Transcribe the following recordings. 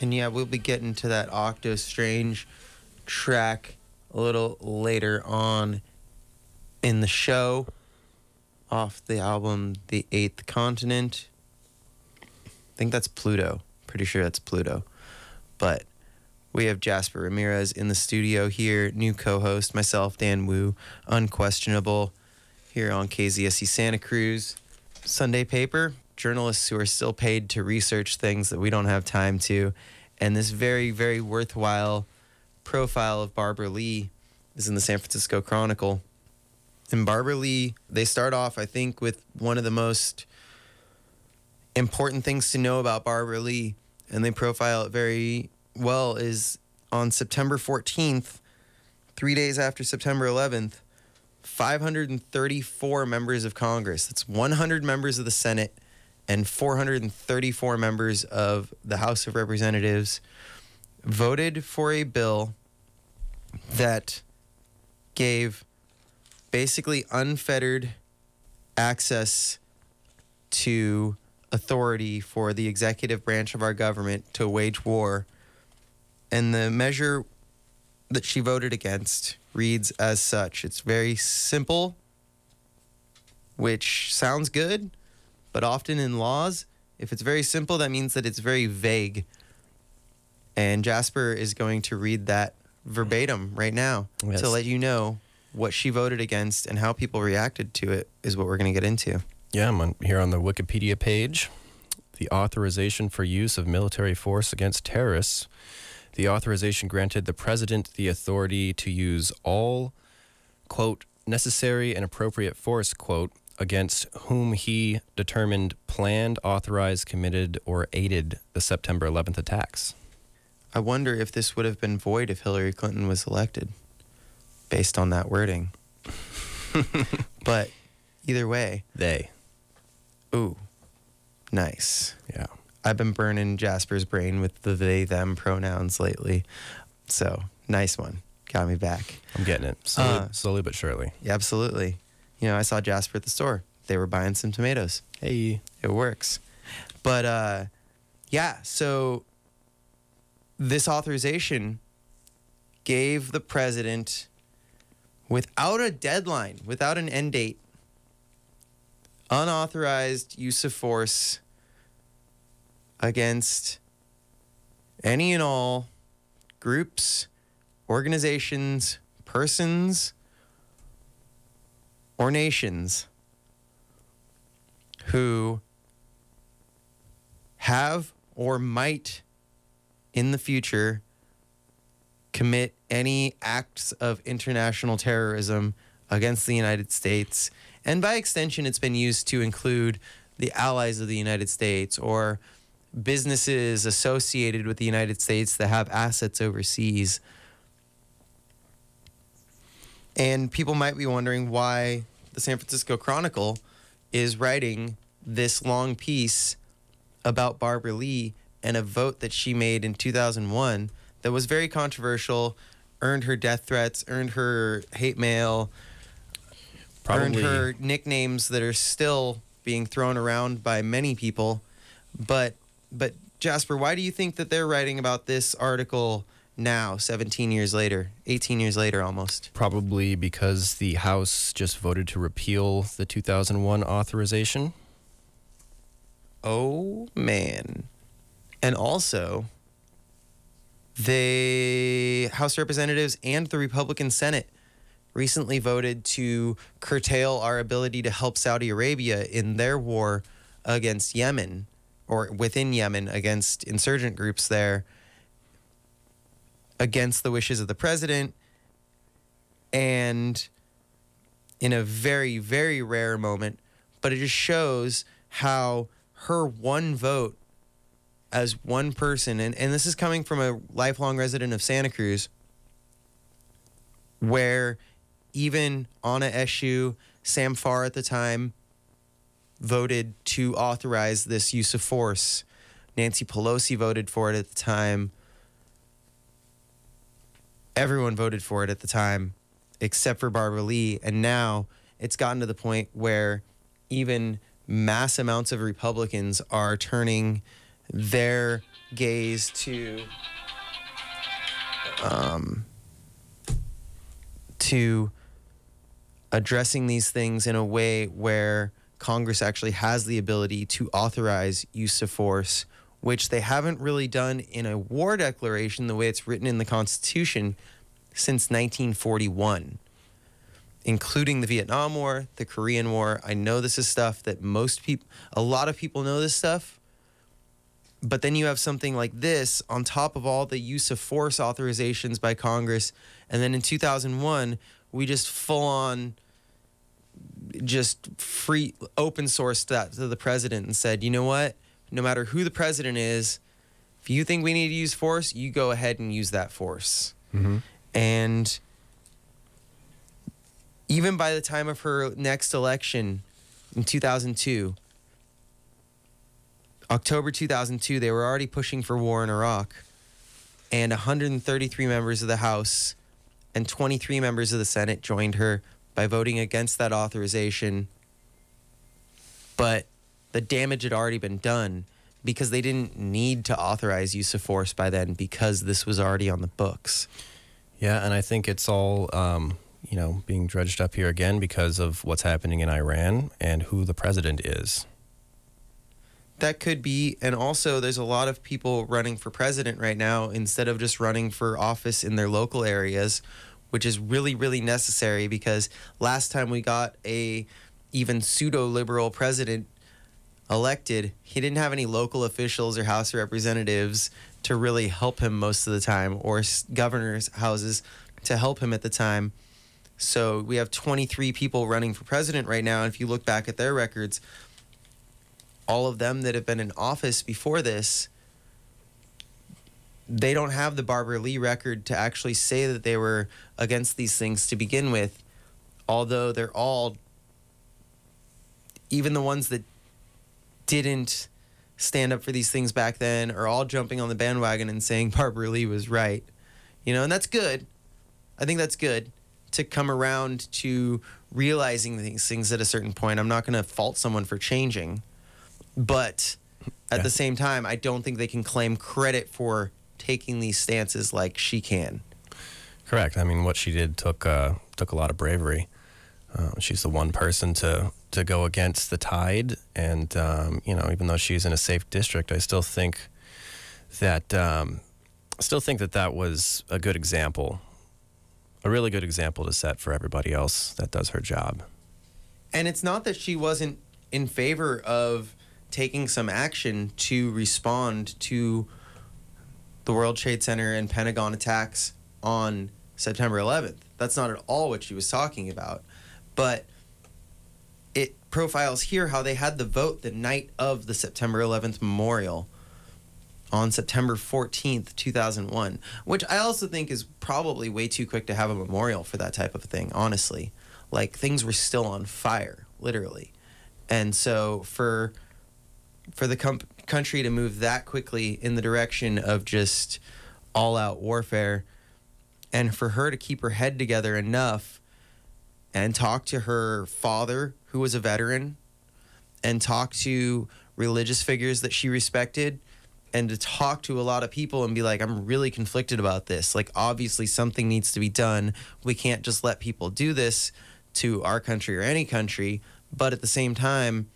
And yeah, we'll be getting to that Octostrange track a little later on in the show off the album The Eighth Continent. I think that's Pluto. Pretty sure that's Pluto. But we have Jasper Ramirez in the studio here, new co host, myself, Dan Woo, unquestionable, here on KZSC Santa Cruz. Sunday paper, journalists who are still paid to research things that we don't have time to. And this very, very worthwhile profile of Barbara Lee is in the San Francisco Chronicle. And Barbara Lee, they start off, I think, with one of the most important things to know about Barbara Lee, and they profile it very well, is on September 14th, three days after September 11th, 534 members of Congress, that's 100 members of the Senate and 434 members of the House of Representatives, voted for a bill that gave basically unfettered access to authority for the executive branch of our government to wage war. And the measure that she voted against reads as such it's very simple, which sounds good, but often in laws, if it's very simple, that means that it's very vague. And Jasper is going to read that verbatim right now Yes. to let you know what she voted against and how people reacted to it is what we're going to get into. Yeah, I'm on, here on the Wikipedia page. The authorization for use of military force against terrorists. The authorization granted the president the authority to use all, quote, necessary and appropriate force, quote, against whom he determined planned, authorized, committed, or aided the September 11th attacks. I wonder if this would have been void if Hillary Clinton was elected based on that wording. but either way, They. ooh, nice. Yeah. I've been burning Jasper's brain with the they them pronouns lately. So, nice one. Got me back. I'm getting it. Slowly, Uh, slowly but surely. Yeah, absolutely. You know, I saw Jasper at the store. They were buying some tomatoes. Hey. It works. But uh yeah, so this authorization gave the president without a deadline, without an end date, unauthorized use of force against any and all groups, organizations, persons, or nations who have or might in the future commit any acts of international terrorism against the United States. And by extension, it's been used to include the allies of the United States or businesses associated with the United States that have assets overseas. And people might be wondering why the San Francisco Chronicle is writing this long piece about Barbara Lee and a vote that she made in 2001 that was very controversial, earned her death threats, earned her hate mail, earned her nicknames that are still being thrown around by many people. But but Jasper, why do you think that they're writing about this article now, 17 years later, 18 years later almost? Probably because the House just voted to repeal the 2001 authorization. Oh man. And also the House Representatives and the Republican Senate recently voted to curtail our ability to help Saudi Arabia in their war against Yemen or within Yemen against insurgent groups there against the wishes of the president and in a very very rare moment but it just shows how her one vote as one person and, and this is coming from a lifelong resident of santa cruz where even Anna Eshoo, Sam Farr at the time, voted to authorize this use of force. Nancy Pelosi voted for it at the time. Everyone voted for it at the time, except for Barbara Lee. And now it's gotten to the point where even mass amounts of Republicans are turning their gaze to um, to addressing these things in a way where Congress actually has the ability to authorize use of force, which they haven't really done in a war declaration the way it's written in the Constitution since 1941, including the Vietnam War, the Korean War. I know this is stuff that most people, a lot of people know this stuff. But then you have something like this on top of all the use of force authorizations by Congress. And then in 2001, we just full on just free open sourced that to the president and said, you know what? No matter who the president is, if you think we need to use force, you go ahead and use that force. Mm-hmm. And even by the time of her next election in 2002, October 2002, they were already pushing for war in Iraq. And 133 members of the House and 23 members of the Senate joined her by voting against that authorization. But the damage had already been done because they didn't need to authorize use of force by then because this was already on the books. Yeah, and I think it's all, um, you know, being dredged up here again because of what's happening in Iran and who the president is. That could be. And also, there's a lot of people running for president right now instead of just running for office in their local areas, which is really, really necessary because last time we got a even pseudo liberal president elected, he didn't have any local officials or House of Representatives to really help him most of the time or governors' houses to help him at the time. So we have 23 people running for president right now. And if you look back at their records, all of them that have been in office before this, they don't have the Barbara Lee record to actually say that they were against these things to begin with, although they're all, even the ones that didn't stand up for these things back then, are all jumping on the bandwagon and saying Barbara Lee was right. You know, and that's good. I think that's good to come around to realizing these things at a certain point. I'm not going to fault someone for changing. But at Yeah. the same time, I don't think they can claim credit for taking these stances like she can. Correct. I mean, what she did took uh, took a lot of bravery. Uh, she's the one person to to go against the tide, and um, you know, even though she's in a safe district, I still think that um, still think that that was a good example, a really good example to set for everybody else that does her job. And it's not that she wasn't in favor of taking some action to respond to the World Trade Center and Pentagon attacks on September 11th. That's not at all what she was talking about. But profiles here how they had the vote the night of the September 11th memorial on September 14th, 2001, which I also think is probably way too quick to have a memorial for that type of thing, honestly. Like things were still on fire, literally. And so for for the com- country to move that quickly in the direction of just all out warfare and for her to keep her head together enough and talk to her father who was a veteran and talk to religious figures that she respected and to talk to a lot of people and be like I'm really conflicted about this. Like obviously something needs to be done. We can't just let people do this to our country or any country. But at the same time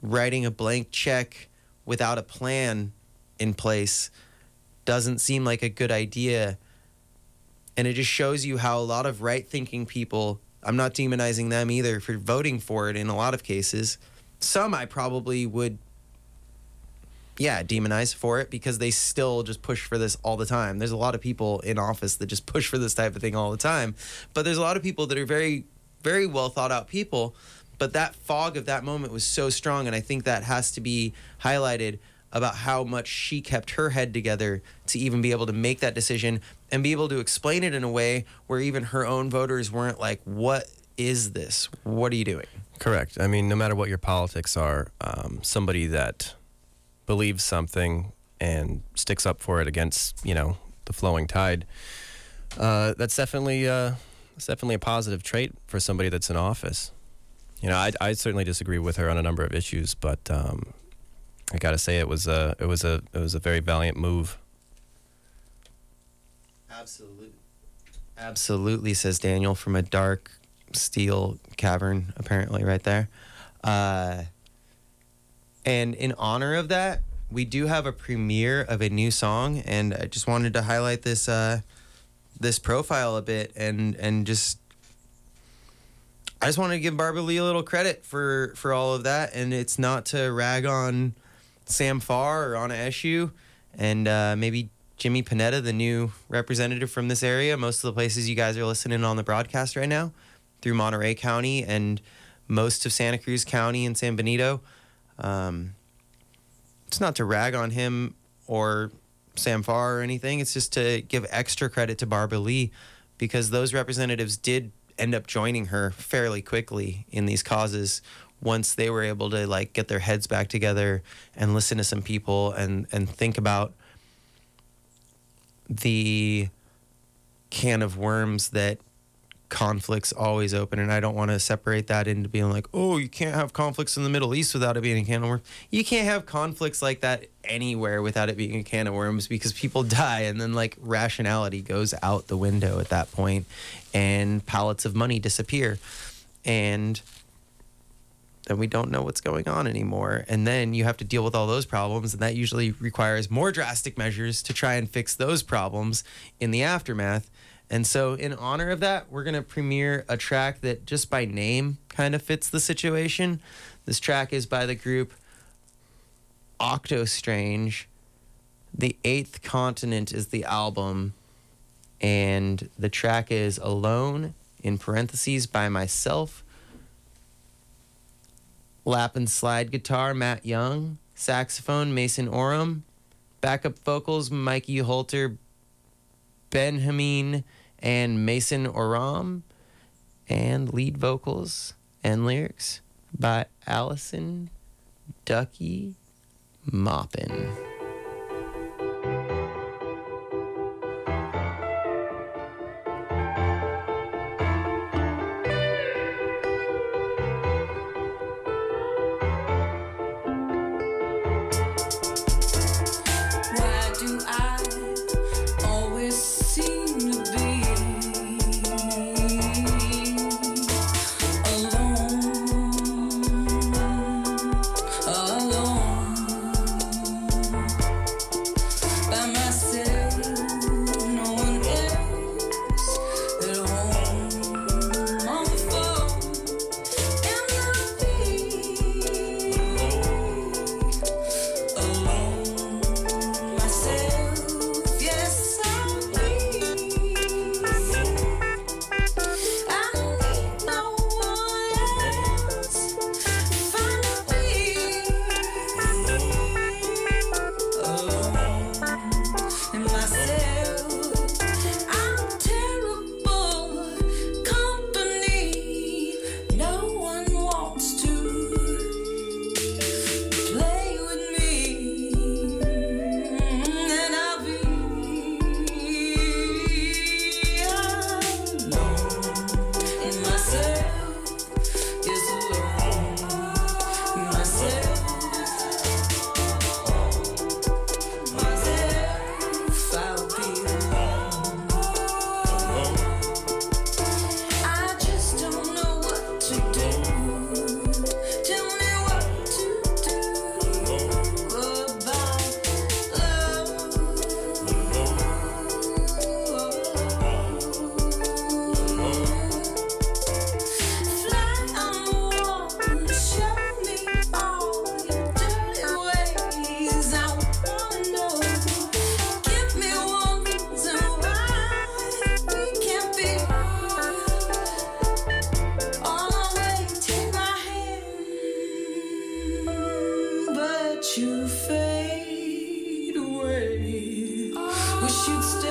writing a blank check without a plan in place doesn't seem like a good idea. And it just shows you how a lot of right thinking people, I'm not demonizing them either for voting for it in a lot of cases. Some I probably would, yeah, demonize for it because they still just push for this all the time. There's a lot of people in office that just push for this type of thing all the time. But there's a lot of people that are very, very well thought out people but that fog of that moment was so strong and i think that has to be highlighted about how much she kept her head together to even be able to make that decision and be able to explain it in a way where even her own voters weren't like what is this what are you doing Correct. I mean, no matter what your politics are, um, somebody that believes something and sticks up for it against, you know, the flowing tide, uh, that's definitely uh, that's definitely a positive trait for somebody that's in office. You know, I, I certainly disagree with her on a number of issues, but um, I gotta say it was a it was a it was a very valiant move. Absolutely. Absolutely, says Daniel from a dark steel cavern, apparently, right there. Uh, and in honor of that, we do have a premiere of a new song, and I just wanted to highlight this uh, this profile a bit, and and just I just wanted to give Barbara Lee a little credit for for all of that, and it's not to rag on Sam Farr or Anna Eshoo, and uh, maybe Jimmy Panetta, the new representative from this area. Most of the places you guys are listening on the broadcast right now through Monterey County and most of Santa Cruz County and San Benito. Um, it's not to rag on him or Sam Farr or anything. It's just to give extra credit to Barbara Lee because those representatives did end up joining her fairly quickly in these causes once they were able to like get their heads back together and listen to some people and and think about the can of worms that conflicts always open and I don't want to separate that into being like, oh, you can't have conflicts in the Middle East without it being a can of worms. You can't have conflicts like that anywhere without it being a can of worms because people die and then like rationality goes out the window at that point and pallets of money disappear. And then we don't know what's going on anymore. And then you have to deal with all those problems, and that usually requires more drastic measures to try and fix those problems in the aftermath. And so, in honor of that, we're going to premiere a track that just by name kind of fits the situation. This track is by the group Octostrange. The Eighth Continent is the album, and the track is Alone, in parentheses, by myself. Lap and slide guitar, Matt Young. Saxophone, Mason Oram. Backup vocals, Mikey Holter, Benjamin, and Mason Oram. And lead vocals and lyrics by Allison Ducky Moppin. fade away. Wish you'd stay.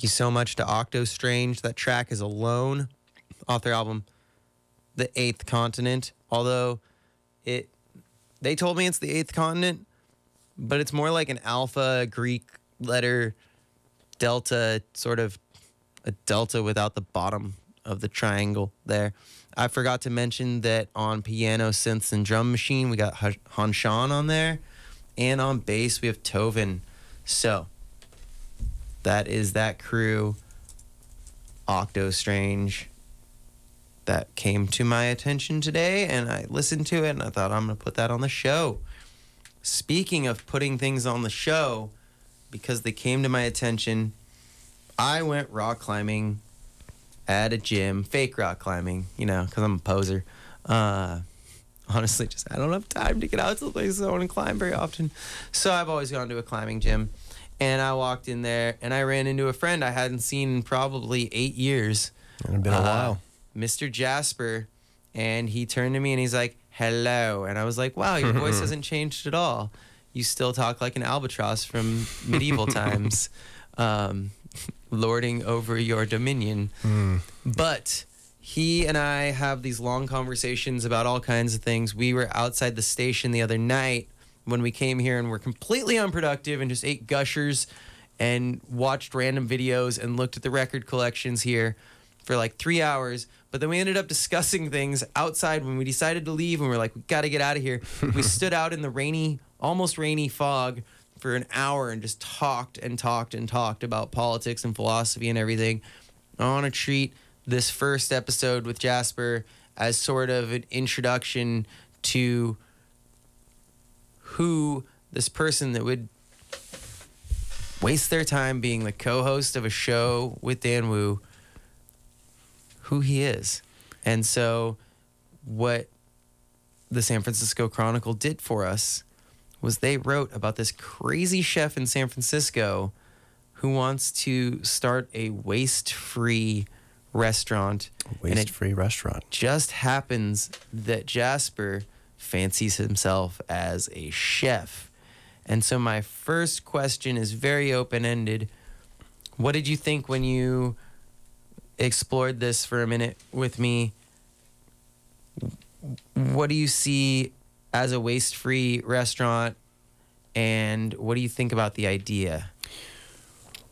Thank you so much to Octostrange. That track is Alone off their album The Eighth Continent. Although it they told me it's the eighth continent, but it's more like an alpha Greek letter delta sort of a delta without the bottom of the triangle there. I forgot to mention that on piano, synths, and drum machine, we got Ha- Hanshan on there. And on bass, we have Tovin. So, that is that crew, Octostrange, that came to my attention today, and I listened to it, and I thought I'm gonna put that on the show. Speaking of putting things on the show, because they came to my attention, I went rock climbing at a gym, fake rock climbing, you know, because I'm a poser. Uh, honestly, just I don't have time to get out to the places I want to climb very often. So I've always gone to a climbing gym. And I walked in there and I ran into a friend I hadn't seen in probably eight years. It's been a Uh, while. Mr. Jasper. And he turned to me and he's like, hello. And I was like, wow, your voice hasn't changed at all. You still talk like an albatross from medieval times, um, lording over your dominion. But he and I have these long conversations about all kinds of things. We were outside the station the other night when we came here and were completely unproductive and just ate gushers and watched random videos and looked at the record collections here for like three hours. But then we ended up discussing things outside when we decided to leave and we are like, we got to get out of here. we stood out in the rainy, almost rainy fog for an hour and just talked and talked and talked about politics and philosophy and everything. I want to treat this first episode with Jasper as sort of an introduction to who this person that would waste their time being the co-host of a show with Dan Woo, who he is. And so what the San Francisco Chronicle did for us was they wrote about this crazy chef in San Francisco who wants to start a waste-free restaurant and Waste free restaurant. just happens that Jasper fancies himself as a chef. And so my first question is very open-ended. What did you think when you explored this for a minute with me? What do you see as a waste-free restaurant and what do you think about the idea?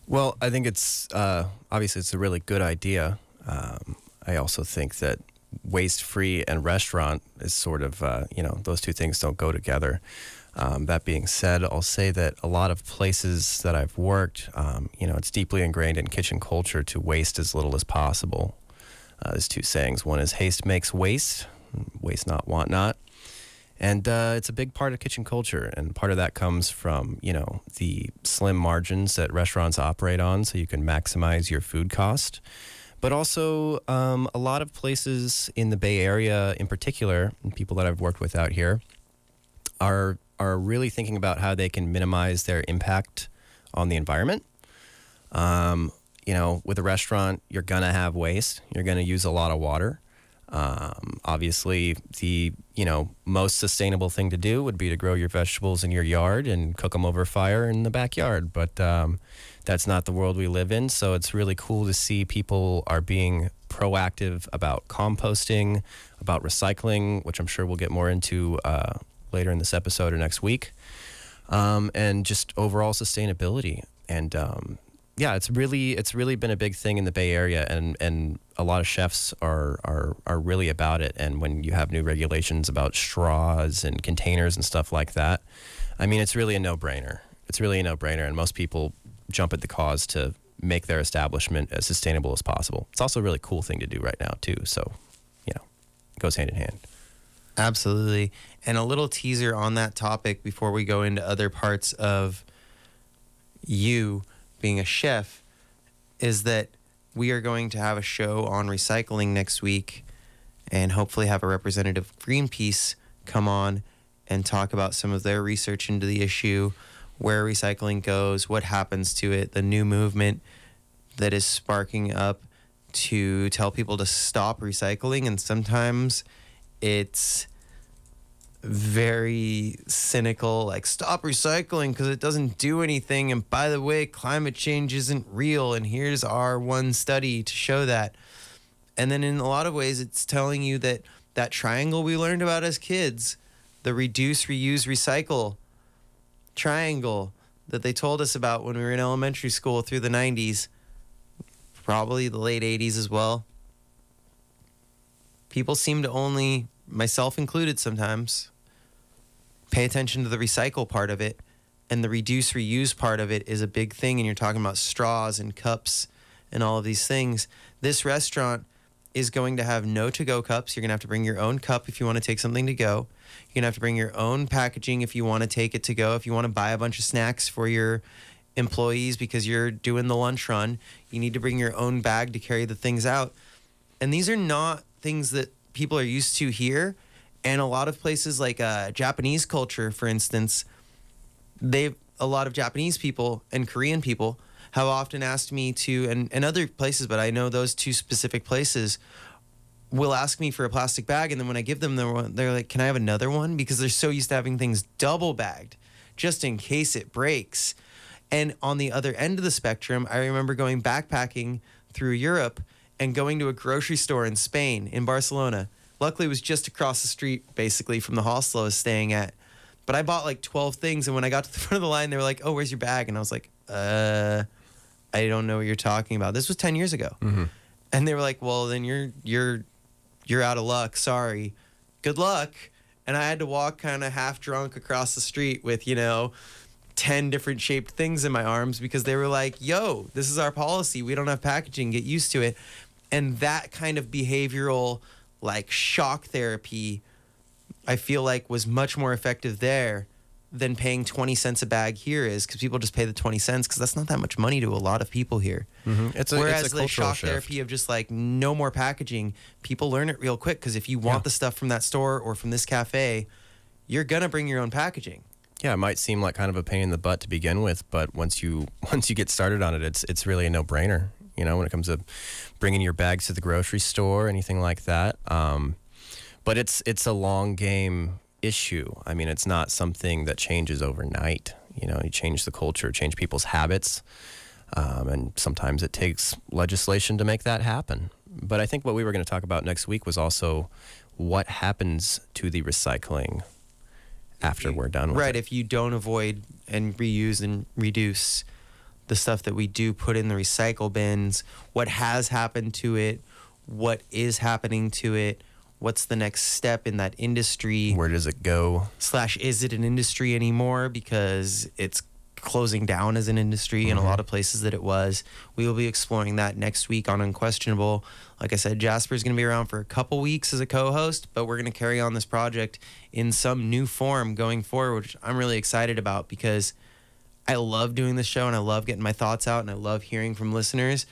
Well, I think it's uh, obviously it's a really good idea. Um, I also think that waste free and restaurant is sort of uh, you know those two things don't go together. Um, that being said, I'll say that a lot of places that I've worked, um, you know, it's deeply ingrained in kitchen culture to waste as little as possible. Uh, there's two sayings. One is haste makes waste, waste not, want not. And uh, it's a big part of kitchen culture. And part of that comes from, you know, the slim margins that restaurants operate on so you can maximize your food cost. But also, um, a lot of places in the Bay Area in particular, and people that I've worked with out here, are, are really thinking about how they can minimize their impact on the environment. Um, you know, with a restaurant, you're going to have waste, you're going to use a lot of water. Um, obviously, the you know most sustainable thing to do would be to grow your vegetables in your yard and cook them over fire in the backyard. But um, that's not the world we live in. So it's really cool to see people are being proactive about composting, about recycling, which I'm sure we'll get more into uh, later in this episode or next week, um, and just overall sustainability. And um, yeah, it's really it's really been a big thing in the Bay Area, and and a lot of chefs are are are really about it. And when you have new regulations about straws and containers and stuff like that, I mean, it's really a no brainer. It's really a no brainer, and most people jump at the cause to make their establishment as sustainable as possible. It's also a really cool thing to do right now too. So, you know, it goes hand in hand. Absolutely. And a little teaser on that topic before we go into other parts of you being a chef is that we are going to have a show on recycling next week and hopefully have a representative of Greenpeace come on and talk about some of their research into the issue, where recycling goes, what happens to it, the new movement that is sparking up to tell people to stop recycling. And sometimes it's very cynical like stop recycling because it doesn't do anything. And by the way climate change isn't real. And here's our one study to show that. And then in a lot of ways it's telling you that that triangle we learned about as kids the reduce reuse recycle triangle that they told us about when we were in elementary school through the 90s probably the late 80s as well. People seem to only myself included sometimes pay attention to the recycle part of it and the reduce reuse part of it is a big thing and you're talking about straws and cups and all of these things. This restaurant is going to have no to go cups. You're going to have to bring your own cup if you want to take something to go. You're going to have to bring your own packaging if you want to take it to go. If you want to buy a bunch of snacks for your employees because you're doing the lunch run you need to bring your own bag to carry the things out. And these are not things that people are used to here. And a lot of places like uh, japanese culture for instance they a lot of japanese people and korean people have often asked me to and, and other places but i know those two specific places will ask me for a plastic bag and then when i give them the one they're like can i have another one? Because they're so used to having things double bagged just in case it breaks. And on the other end of the spectrum i remember going backpacking through europe and going to a grocery store in spain in barcelona. Luckily it was just across the street basically from the hostel i was staying at. But i bought like 12 things and when i got to the front of the line they were like oh where's your bag? And i was like uh i don't know what you're talking about. This was 10 years ago. Mm-hmm. And they were like well then you're you're you're out of luck. Sorry. Good luck. And i had to walk kind of half drunk across the street with you know 10 different shaped things in my arms because they were like yo this is our policy. We don't have packaging. Get used to it. And that kind of behavioral like shock therapy i feel like was much more effective there than paying 20 cents a bag here is because people just pay the 20 cents because that's not that much money to a lot of people here Mm-hmm. It's a, Whereas it's a the shock shift. therapy of just like no more packaging, people learn it real quick because if you want Yeah. the stuff from that store or from this cafe, you're gonna bring your own packaging. Yeah, it might seem like kind of a pain in the butt to begin with, but once you once you get started on it, it's it's really a no brainer. You know, when it comes to bringing your bags to the grocery store, anything like that. Um, but it's it's a long game issue. I mean, it's not something that changes overnight. You know, you change the culture, change people's habits, um, and sometimes it takes legislation to make that happen. But I think what we were going to talk about next week was also what happens to the recycling after we're done with Right. it. If you don't avoid and reuse and reduce the stuff that we do put in the recycle bins, what has happened to it, what is happening to it, what's the next step in that industry? Where does it go? slash is it an industry anymore? Because it's closing down as an industry in a mm-hmm. lot of places that it was. We will be exploring that next week on unquestionable. Like i said jasper's going to be around for a couple weeks as a co-host but we're going to carry on this project in some new form going forward which i'm really excited about because i love doing this show and i love getting my thoughts out and i love hearing from listeners.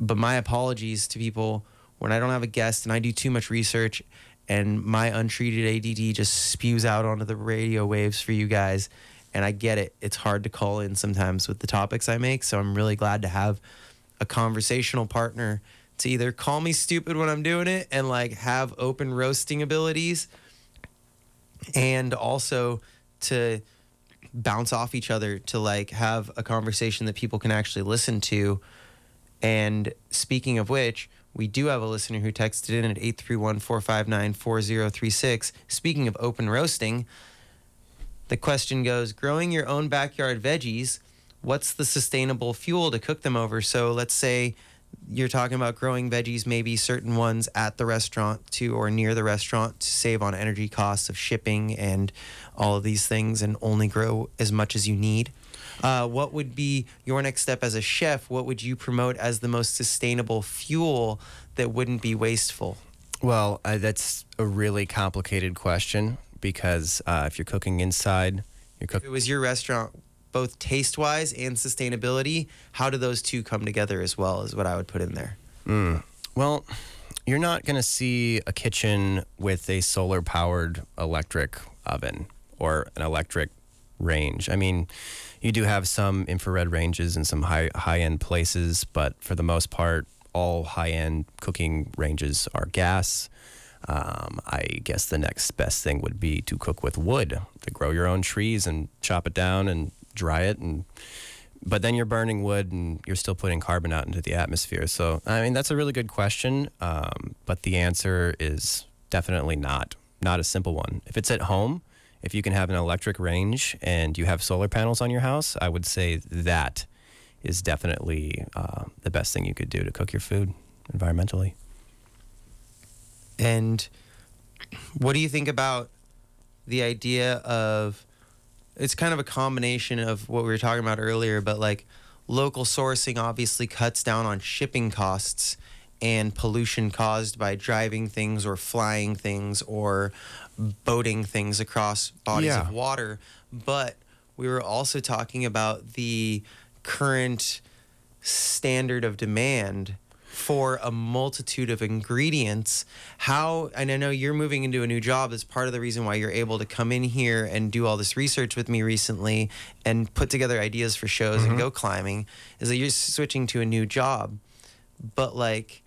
But my apologies to people when I don't have a guest and I do too much research and my untreated ADD just spews out onto the radio waves for you guys. And I get it. It's hard to call in sometimes with the topics I make. So I'm really glad to have a conversational partner to either call me stupid when I'm doing it and like have open roasting abilities and also to bounce off each other to like have a conversation that people can actually listen to. And speaking of which, we do have a listener who texted in at 831 459 4036. Speaking of open roasting, the question goes growing your own backyard veggies, what's the sustainable fuel to cook them over? So let's say you're talking about growing veggies, maybe certain ones at the restaurant to or near the restaurant to save on energy costs of shipping and all of these things and only grow as much as you need. Uh, what would be your next step as a chef? What would you promote as the most sustainable fuel that wouldn't be wasteful? Well, uh, that's a really complicated question because uh, if you're cooking inside, you're cooking. it was your restaurant, both taste wise and sustainability, how do those two come together as well, is what I would put in there. Mm. Well, you're not going to see a kitchen with a solar powered electric oven or an electric range. I mean, you do have some infrared ranges in some high high end places, but for the most part, all high end cooking ranges are gas. Um, I guess the next best thing would be to cook with wood, to grow your own trees and chop it down and dry it and but then you're burning wood and you're still putting carbon out into the atmosphere. So, I mean, that's a really good question. Um, but the answer is definitely not, not a simple one. If it's at home, if you can have an electric range and you have solar panels on your house, I would say that is definitely uh, the best thing you could do to cook your food environmentally. And what do you think about the idea of it's kind of a combination of what we were talking about earlier, but like local sourcing obviously cuts down on shipping costs and pollution caused by driving things or flying things or boating things across bodies Yeah. of water. But we were also talking about the current standard of demand for a multitude of ingredients. How, and I know you're moving into a new job. is part of the reason why you're able to come in here and do all this research with me recently and put together ideas for shows and mm-hmm. go climbing, is that you're switching to a new job. But, like,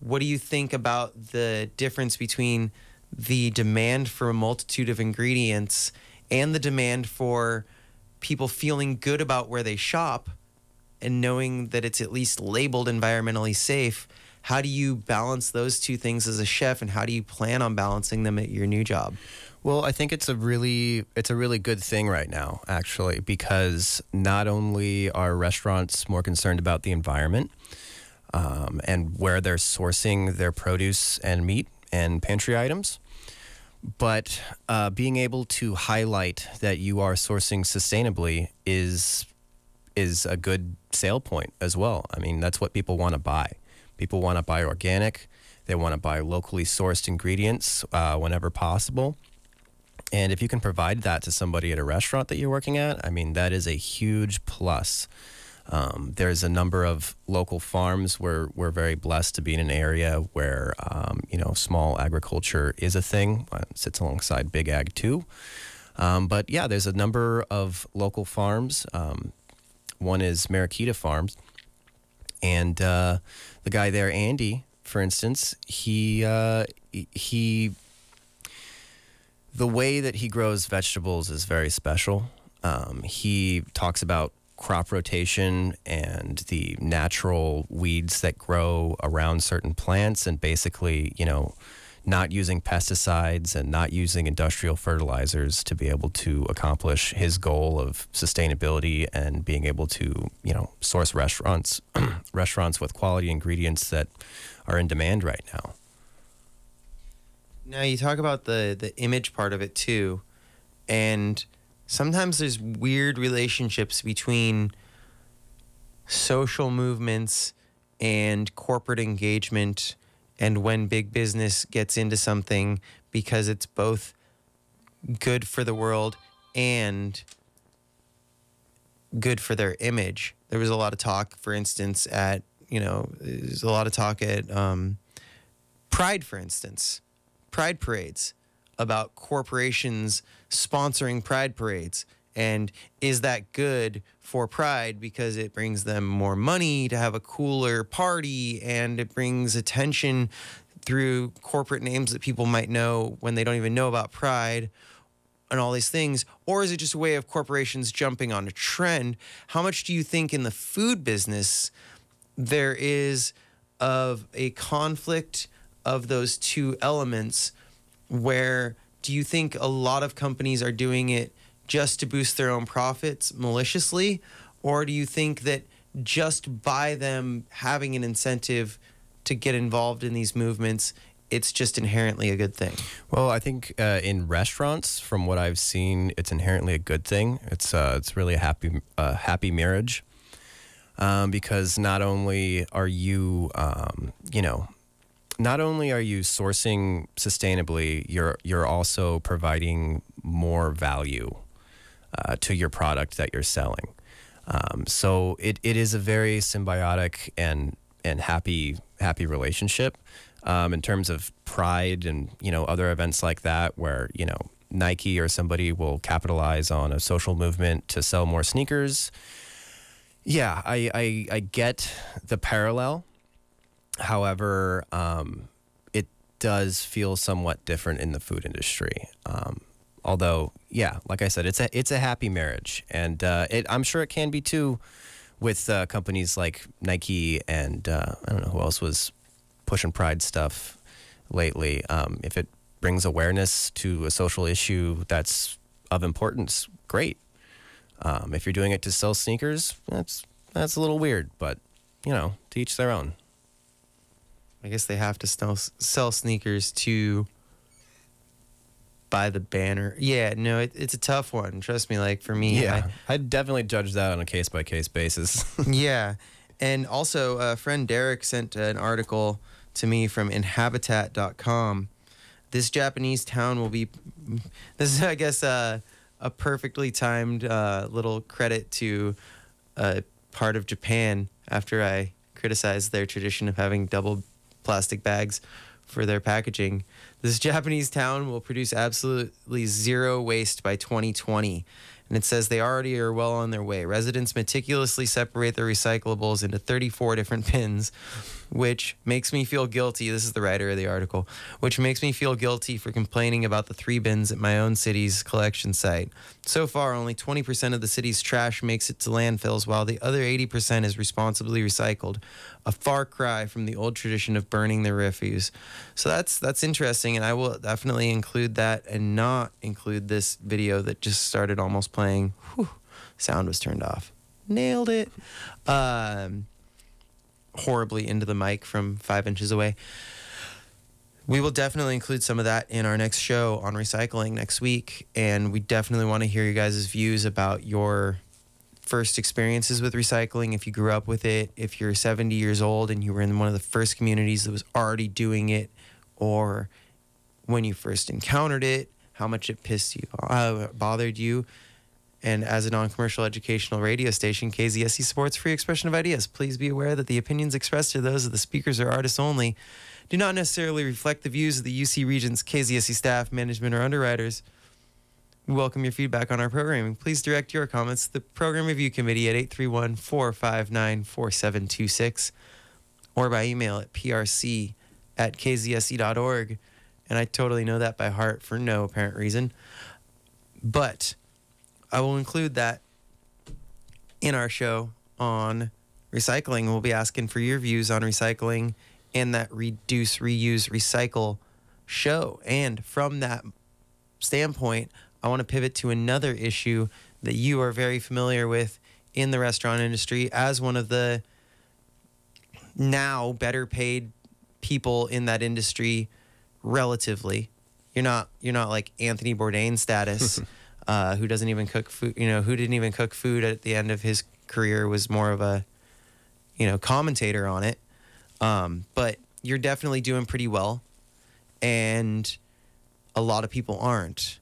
what do you think about the difference between the demand for a multitude of ingredients and the demand for people feeling good about where they shop and knowing that it's at least labeled environmentally safe how do you balance those two things as a chef and how do you plan on balancing them at your new job? Well, I think it's a really it's a really good thing right now, actually, because not only are restaurants more concerned about the environment um, and where they're sourcing their produce and meat and pantry items, but uh, being able to highlight that you are sourcing sustainably is is a good sale point as well. I mean, that's what people want to buy. People want to buy organic. They want to buy locally sourced ingredients uh, whenever possible. And if you can provide that to somebody at a restaurant that you're working at, I mean, that is a huge plus. Um, there's a number of local farms where we're very blessed to be in an area where, um, you know, small agriculture is a thing. Uh, It sits alongside big ag too. Um, but yeah, there's a number of local farms. Um, one is Mariquita Farms, and uh, the guy there, Andy, for instance, he uh, he the way that he grows vegetables is very special. Um, he talks about crop rotation and the natural weeds that grow around certain plants, and basically, you know, not using pesticides and not using industrial fertilizers to be able to accomplish his goal of sustainability and being able to, you know, source restaurants restaurants with quality ingredients that are in demand right now. now you talk about the the image part of it too and sometimes there's weird relationships between social movements and corporate engagement and when big business gets into something because it's both good for the world and good for their image. There was a lot of talk, for instance, at you know, there's a lot of talk at um, Pride, for instance, Pride parades about corporations sponsoring Pride parades And is that good for Pride because it brings them more money to have a cooler party and it brings attention through corporate names that people might know when they don't even know about Pride? and all these things? Or is it just a way of corporations jumping on a trend? How much do you think in the food business there is of a conflict of those two elements where do you think a lot of companies are doing it just to boost their own profits maliciously? Or do you think that just by them having an incentive to get involved in these movements, it's just inherently a good thing? Well, I think uh, in restaurants, from what I've seen, it's inherently a good thing. It's uh, it's really a happy uh, happy marriage um, because not only are you um, you know not only are you sourcing sustainably, you're you're also providing more value uh, to your product that you're selling. Um, so it, it is a very symbiotic and and happy happy relationship um, in terms of pride and you know other events like that where you know Nike or somebody will capitalize on a social movement to sell more sneakers. Yeah, I I, I get the parallel. However, um, it does feel somewhat different in the food industry. Um, although, yeah, like I said, it's a it's a happy marriage, and uh, it, I'm sure it can be too with uh, companies like Nike and uh, I don't know who else was pushing pride stuff lately. Um, if it brings awareness to a social issue that's of importance, great. Um, if you're doing it to sell sneakers, that's that's a little weird, but you know, to each their own. I guess they have to sell, sell sneakers to buy the banner. Yeah, no, it, it's a tough one. Trust me. Like for me, I- I'd definitely judge that on a case by case basis. yeah. And also, a friend Derek sent an article to me from Inhabitat.com. This Japanese town will be. This is, I guess, uh, a perfectly timed uh, little credit to a part of Japan after I criticized their tradition of having double plastic bags for their packaging. This Japanese town will produce absolutely zero waste by 2020. And it says they already are well on their way. Residents meticulously separate their recyclables into 34 different bins, which makes me feel guilty. This is the writer of the article, which makes me feel guilty for complaining about the three bins at my own city's collection site. So far, only 20% of the city's trash makes it to landfills, while the other 80% is responsibly recycled. A far cry from the old tradition of burning the refuse. So that's that's interesting, and I will definitely include that and not include this video that just started almost playing. Whew, sound was turned off. Nailed it. Um, horribly into the mic from five inches away. We will definitely include some of that in our next show on recycling next week. And we definitely want to hear you guys' views about your first experiences with recycling, if you grew up with it, if you're 70 years old and you were in one of the first communities that was already doing it, or when you first encountered it, how much it pissed you, uh, bothered you. And as a non commercial educational radio station, KZSC supports free expression of ideas. Please be aware that the opinions expressed are those of the speakers or artists only, do not necessarily reflect the views of the UC Regents, KZSC staff, management, or underwriters. We welcome your feedback on our programming. Please direct your comments to the Program Review Committee at 831 459 4726 or by email at prc at kzsc.org. And I totally know that by heart for no apparent reason. But I will include that in our show on recycling. We'll be asking for your views on recycling and that reduce, reuse, recycle show. And from that standpoint, I want to pivot to another issue that you are very familiar with in the restaurant industry as one of the now better paid people in that industry relatively. You're not you're not like Anthony Bourdain status, uh, who doesn't even cook food. You know, who didn't even cook food at the end of his career was more of a, you know, commentator on it. Um, but you're definitely doing pretty well, and a lot of people aren't.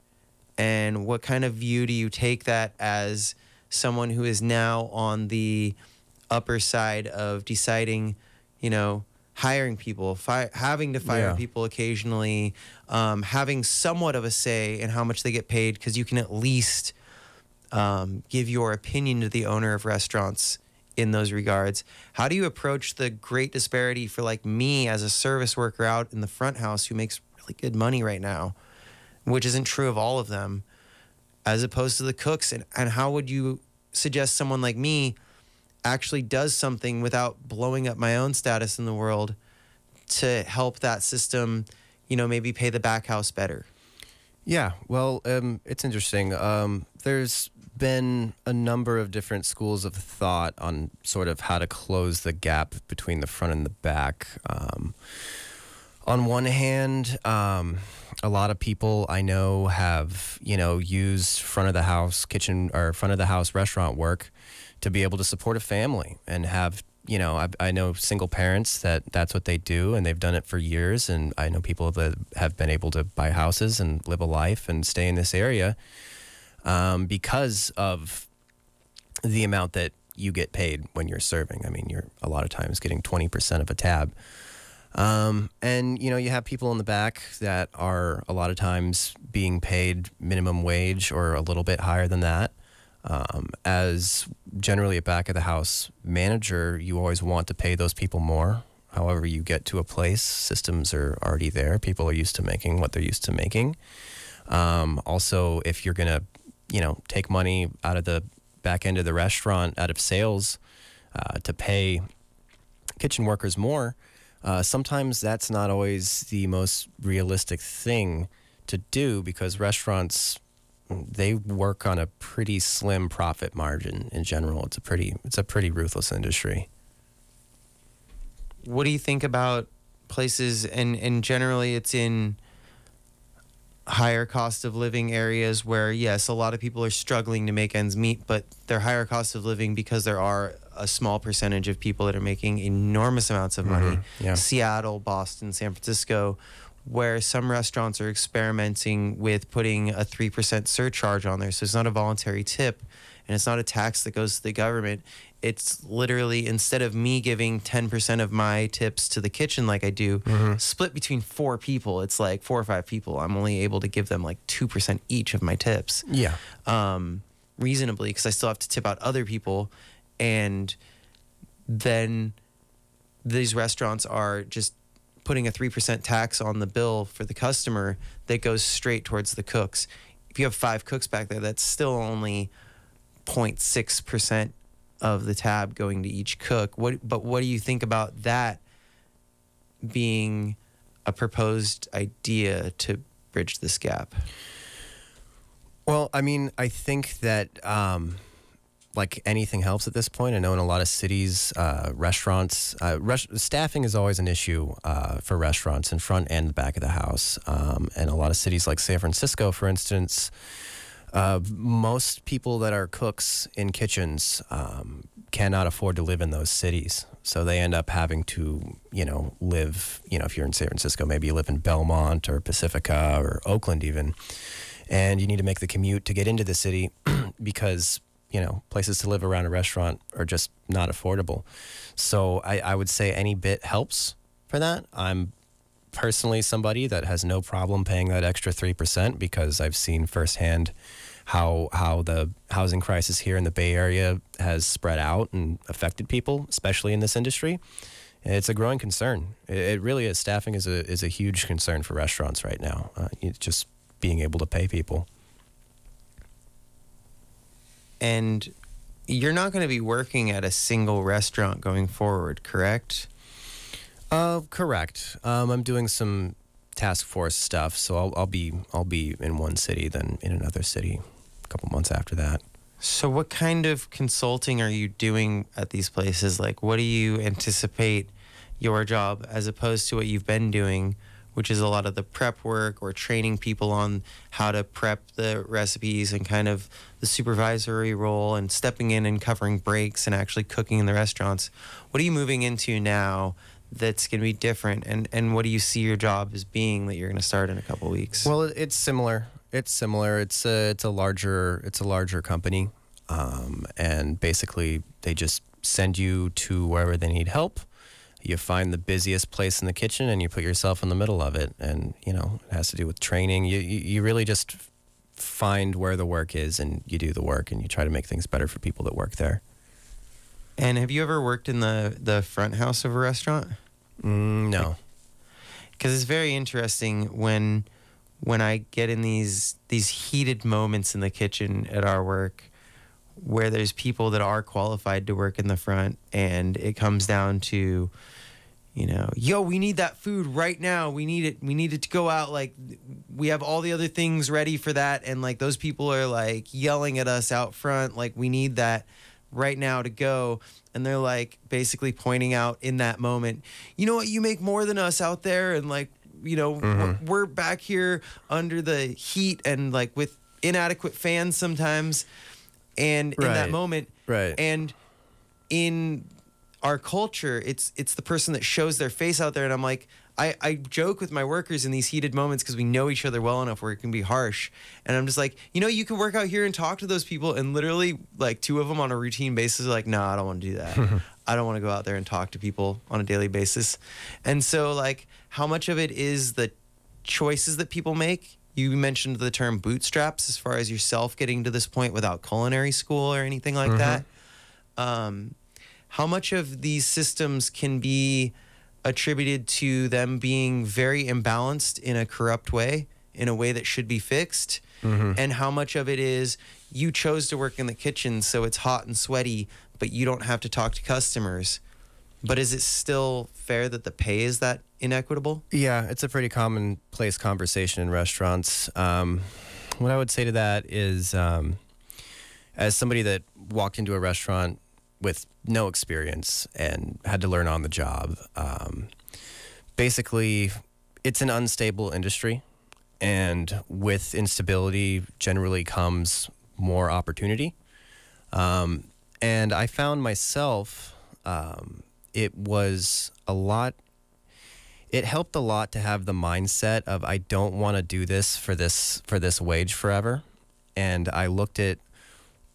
And what kind of view do you take that as someone who is now on the upper side of deciding, you know, hiring people, fi- having to fire Yeah. people occasionally, um, having somewhat of a say in how much they get paid because you can at least um, give your opinion to the owner of restaurants in those regards. How do you approach the great disparity for like me as a service worker out in the front house who makes really good money right now, which isn't true of all of them, as opposed to the cooks? And, and how would you suggest someone like me actually does something without blowing up my own status in the world to help that system, you know, maybe pay the back house better? Yeah, well, um, it's interesting. Um, there's been a number of different schools of thought on sort of how to close the gap between the front and the back. Um, on one hand, um, a lot of people I know have, you know, used front of the house kitchen or front of the house restaurant work to be able to support a family and have, you know, I, I know single parents that that's what they do and they've done it for years. And I know people that have been able to buy houses and live a life and stay in this area um, because of the amount that you get paid when you're serving. I mean, you're a lot of times getting 20% of a tab. Um, and you know, you have people in the back that are a lot of times being paid minimum wage or a little bit higher than that. Um, as generally a back of the house manager, you always want to pay those people more. However, you get to a place, systems are already there. People are used to making what they're used to making. Um, also, if you're gonna, you know, take money out of the back end of the restaurant, out of sales, uh, to pay kitchen workers more, uh, sometimes that's not always the most realistic thing to do because restaurants they work on a pretty slim profit margin in general. It's a pretty it's a pretty ruthless industry. what do you think about places and and generally it's in higher cost of living areas where yes a lot of people are struggling to make ends meet but they're higher cost of living because there are a small percentage of people that are making enormous amounts of money Mhm, yeah. seattle boston san francisco where some restaurants are experimenting with putting a 3% surcharge on there so it's not a voluntary tip and it's not a tax that goes to the government it's literally instead of me giving 10% of my tips to the kitchen like I do, split between four people, it's like four or five people. I'm only able to give them like 2% each of my tips Yeah. um, reasonably because I still have to tip out other people. And then these restaurants are just putting a 3% tax on the bill for the customer that goes straight towards the cooks. If you have five cooks back there, that's still only 0.6% of the tab going to each cook. What, but what do you think about that being a proposed idea to bridge this gap? Well, I mean, I think that um, like anything helps at this point. I know in a lot of cities, uh, restaurants, uh, res- staffing is always an issue uh, for restaurants in front and back of the house. Um, and a lot of cities like San Francisco, for instance, uh, most people that are cooks in kitchens um, cannot afford to live in those cities. So they end up having to, you know, live, you know, if you're in San Francisco, maybe you live in Belmont or Pacifica or Oakland even and you need to make the commute to get into the city because you know places to live around a restaurant are just not affordable so I, I would say any bit helps for that i'm personally somebody that has no problem paying that extra 3% because i've seen firsthand how how the housing crisis here in the bay area has spread out and affected people especially in this industry it's a growing concern. It, really is. Staffing is a is a huge concern for restaurants right now. Uh, just being able to pay people. And you're not going to be working at a single restaurant going forward, correct? Uh, correct. Um, I'm doing some task force stuff, so I'll, I'll be I'll be in one city, then in another city, a couple months after that. So, what kind of consulting are you doing at these places? Like, what do you anticipate your job as opposed to what you've been doing, which is a lot of the prep work or training people on how to prep the recipes and kind of the supervisory role and stepping in and covering breaks and actually cooking in the restaurants? What are you moving into now that's going to be different? And, and what do you see your job as being that you're going to start in a couple weeks? Well, it's similar. It's similar. It's a it's a larger it's a larger company, um, and basically they just send you to wherever they need help. You find the busiest place in the kitchen and you put yourself in the middle of it, and you know it has to do with training. You you, you really just find where the work is and you do the work and you try to make things better for people that work there. And have you ever worked in the the front house of a restaurant? Mm, no. because it's very interesting when when I get in these these heated moments in the kitchen at our work where there's people that are qualified to work in the front and it comes down to you know yo we need that food right now. We need it we need it to go out. Like we have all the other things ready for that. And like those people are like yelling at us out front like we need that right now to go. And they're like basically pointing out in that moment you know what? You make more than us out there. And like you know we're, mm-hmm. we're back here under the heat and like with inadequate fans sometimes and in that moment Right. and in our culture it's it's the person that shows their face out there and i'm like i, I joke with my workers in these heated moments because we know each other well enough where it can be harsh. And i'm just like you know you can work out here and talk to those people and literally like two of them on a routine basis are like no i don't want to do that. I don't want to go out there and talk to people on a daily basis. And so like how much of it is the choices that people make you mentioned the term bootstraps as far as yourself getting to this point without culinary school or anything like that um, how much of these systems can be attributed to them being very imbalanced in a corrupt way, in a way that should be fixed? And how much of it is you chose to work in the kitchen, so it's hot and sweaty, but you don't have to talk to customers? But is it still fair that the pay is that inequitable? Yeah, it's a pretty commonplace conversation in restaurants. Um, what I would say to that is, um, as somebody that walked into a restaurant with no experience and had to learn on the job, um, basically, it's an unstable industry. And with instability, generally comes more opportunity. Um, and I found myself, um, it was a lot it helped a lot to have the mindset of I don't want to do this for this for this wage forever. And I looked at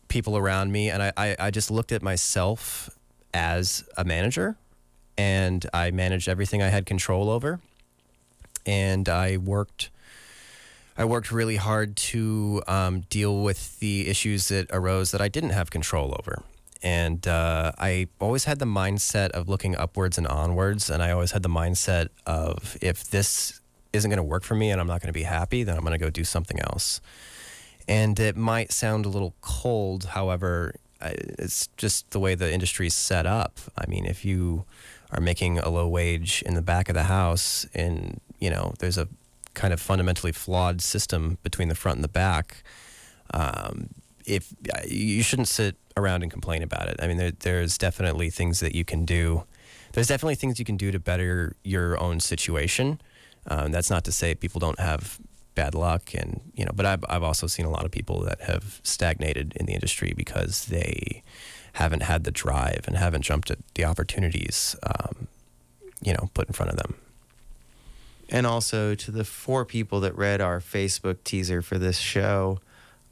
people around me and I, I, I just looked at myself as a manager and I managed everything I had control over. And I worked I worked really hard to um, deal with the issues that arose that I didn't have control over. And uh, I always had the mindset of looking upwards and onwards. And I always had the mindset of if this isn't going to work for me and I'm not going to be happy, then I'm going to go do something else. And it might sound a little cold, however, it's just the way the industry is set up. I mean, if you are making a low wage in the back of the house and, you know, there's a kind of fundamentally flawed system between the front and the back, um, if you shouldn't sit around and complain about it. I mean, there, there's definitely things that you can do. There's definitely things you can do to better your own situation. Um, that's not to say people don't have bad luck, and you know, but I've I've also seen a lot of people that have stagnated in the industry because they haven't had the drive and haven't jumped at the opportunities, um, you know, put in front of them. And also to the four people that read our Facebook teaser for this show,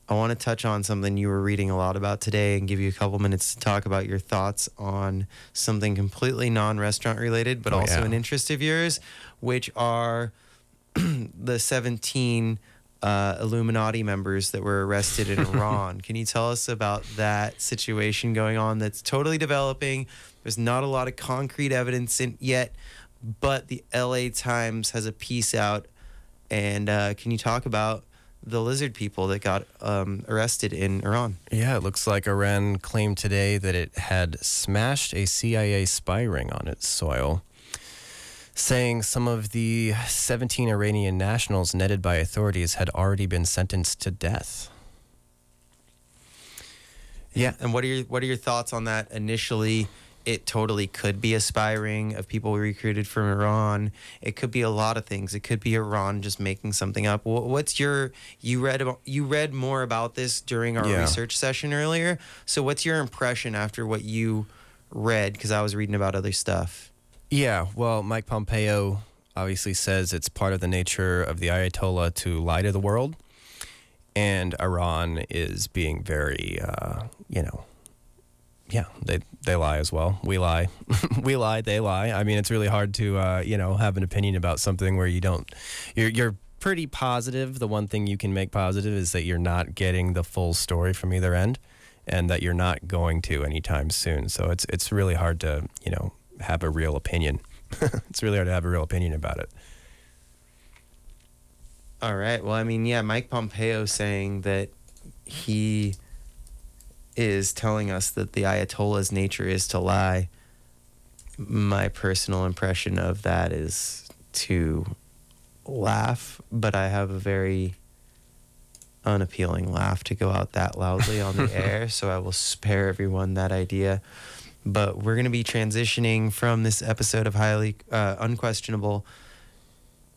I want to touch on something you were reading a lot about today and give you a couple minutes to talk about your thoughts on something completely non restaurant related, but Oh, also yeah. an interest of yours, which are the 17 uh, Illuminati members that were arrested in Iran. Can you tell us about that situation going on that's totally developing? There's not a lot of concrete evidence in yet, but the LA Times has a piece out. And uh, can you talk about the lizard people that got um, arrested in Iran? Yeah, it looks like Iran claimed today that it had smashed a CIA spy ring on its soil, saying some of the 17 Iranian nationals netted by authorities had already been sentenced to death. Yeah. And what are your what are your thoughts on that? Initially, it totally could be a spy ring of people recruited from Iran. It could be a lot of things. It could be Iran just making something up. What's your you read about, you read more about this during our Yeah. research session earlier. So what's your impression after what you read? Because I was reading about other stuff. Yeah, well, Mike Pompeo obviously says it's part of the nature of the Ayatollah to lie to the world. And Iran is being very, uh, you know, yeah, they, they lie as well. We lie. we lie, they lie. I mean, it's really hard to, uh, you know, have an opinion about something where you don't, you're, you're pretty positive. The one thing you can make positive is that you're not getting the full story from either end, and that you're not going to anytime soon. So it's it's really hard to you know have a real opinion. it's really hard to have a real opinion about it. All right. Well, I mean, yeah, Mike Pompeo saying that he is telling us that the Ayatollah's nature is to lie. My personal impression of that is to laugh, but I have a very unappealing laugh to go out that loudly on the air, so I will spare everyone that idea. But we're going to be transitioning from this episode of Highly uh, Unquestionable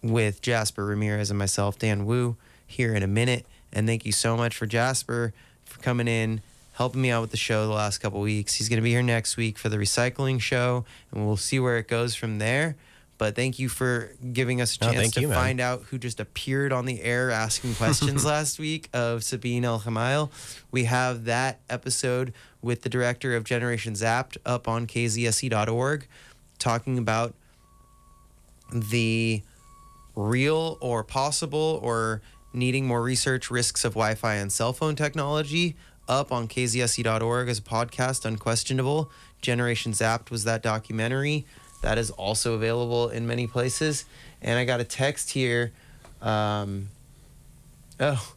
with Jasper Ramirez and myself, Dan Woo, here in a minute. And thank you so much for Jasper for coming in, helping me out with the show the last couple weeks. He's going to be here next week for the recycling show, and we'll see where it goes from there. But thank you for giving us a Oh, chance thank to you, find out who just appeared on the air asking questions last week of Sabine El Gemayel. We have that episode with the director of Generation Zapped up on kzsc.org talking about the real or possible or needing more research risks of Wi-Fi and cell phone technology up on kzsc.org as a podcast unquestionable. Generation zapped was that documentary. That is also available in many places. And i got a text here um, oh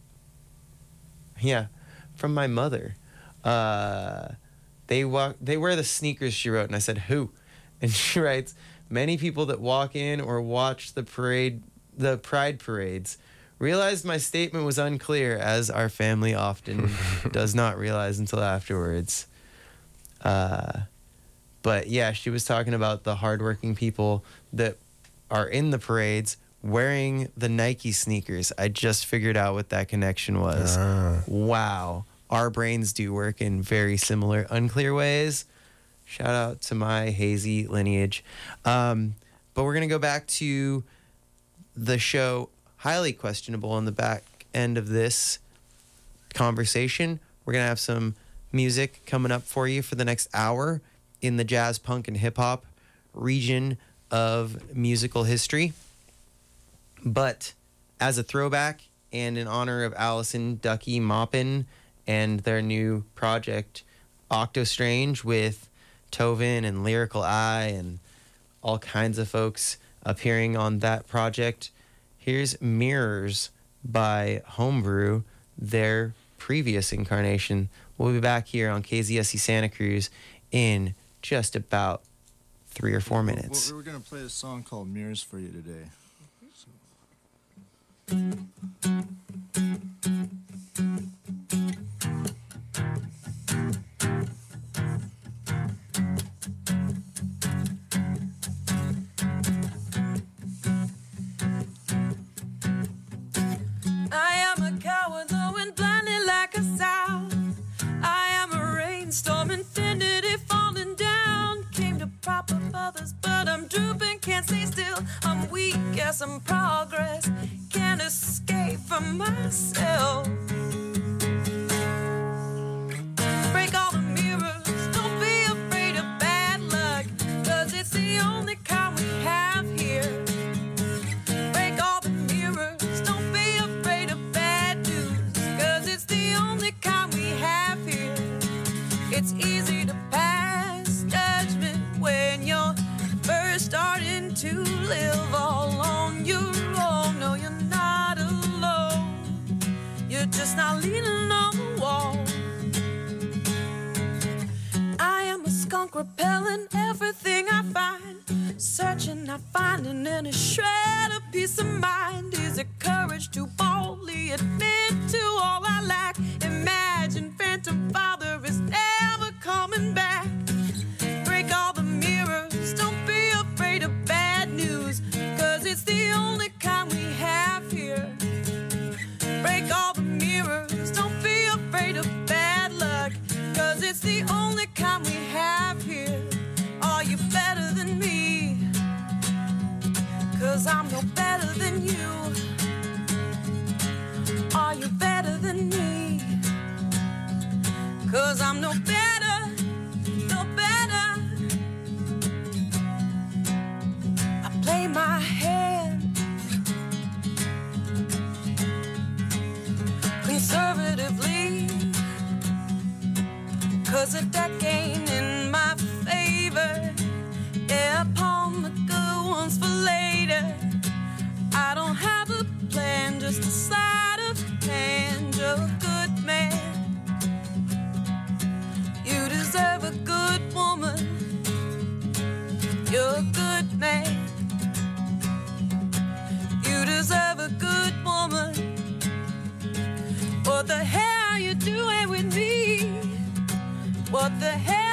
yeah from my mother. Uh, they walk they wear the sneakers she wrote and i said who? And she writes many people that walk in or watch the parade the pride parades realized my statement was unclear as our family often does not realize until afterwards. Uh, but yeah she was talking about the hardworking people that are in the parades wearing the nike sneakers. I just figured out what that connection was. Ah. wow. Our brains do work in very similar unclear ways. Shout out to my hazy lineage. Um, but we're going to go back to the show highly questionable on the back end of this conversation we're going to have some music coming up for you for the next hour in the jazz punk and hip hop region of musical history but as a throwback and in honor of Allison Ducky Moppin and their new project Octostrange with Tovin and Lyrical Eye and all kinds of folks appearing on that project. Here's Mirrors by Homebrew, their previous incarnation. We'll be back here on KZSC Santa Cruz in just about three or four minutes. We're, we're gonna play a song called "Mirrors" for you today. Mm-hmm. I it's the only kind we have here. Are you better than me? Cause I'm no better than you. Are you better than me? Cause I'm no better, no better. I play my hand Cause a deck ain't in my favor. Yeah, I pawn the good ones for later. I don't have a plan, just a side of hand. You're a good man. You deserve a good woman. You're a good man. You deserve a good woman. What the hell are you doing with me? What the hell?